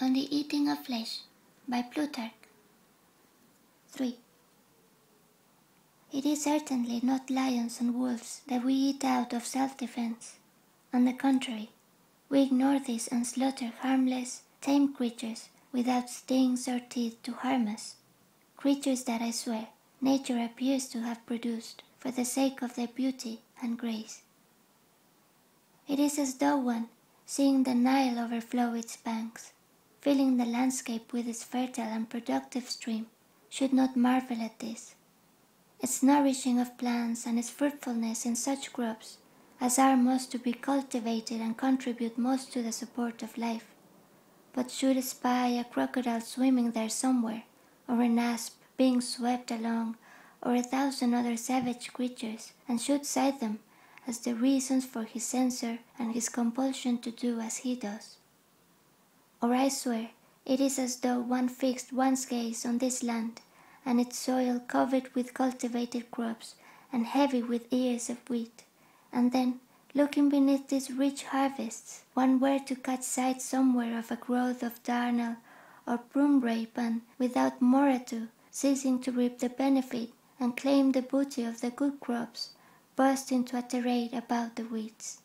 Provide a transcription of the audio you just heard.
On the Eating of Flesh by Plutarch 3. It is certainly not lions and wolves that we eat out of self-defense. On the contrary, we ignore this and slaughter harmless, tame creatures without stings or teeth to harm us. Creatures that I swear nature appears to have produced for the sake of their beauty and grace. It is as though one, seeing the Nile overflow its banks, filling the landscape with its fertile and productive stream, should not marvel at this. Its nourishing of plants and its fruitfulness in such crops as are most to be cultivated and contribute most to the support of life, but should spy a crocodile swimming there somewhere, or an asp being swept along, or a thousand other savage creatures, and should cite them as the reasons for his censure and his compulsion to do as he does. Or I swear it is as though one fixed one's gaze on this land, and its soil covered with cultivated crops and heavy with ears of wheat, and then, looking beneath these rich harvests, one were to catch sight somewhere of a growth of darnel or broomrape, and, without more ado, ceasing to reap the benefit and claim the booty of the good crops, burst into a tirade about the weeds.